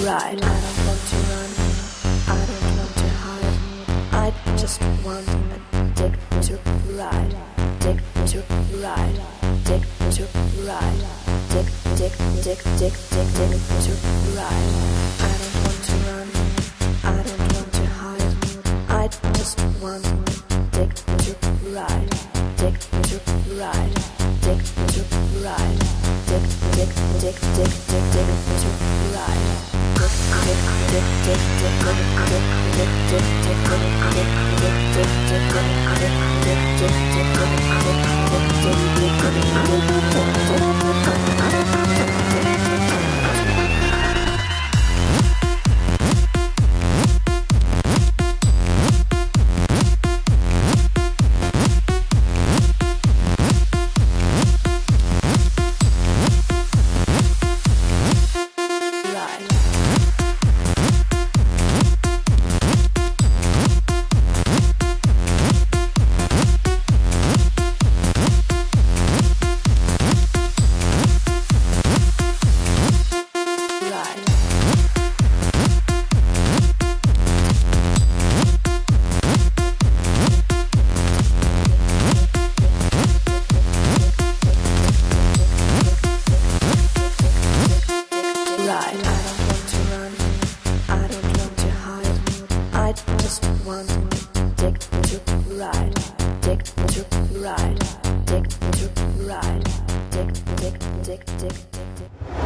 ride. I don't want to run, I don't want to hide. I just want a dick to ride, dick to ride, dick to ride, dick, dick, dick, dick, dick, dick to ride. I don't want to run, I don't want to hide. I just want a dick to ride, dick to ride, dick to ride, dick, dick, dick, dick, dick, dick to ride. Thank you. Ride. I don't want to run. I don't want to hide. I just want dick to ride. Dick to ride. Dick to ride. Dick, dick, dick, dick.